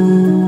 Música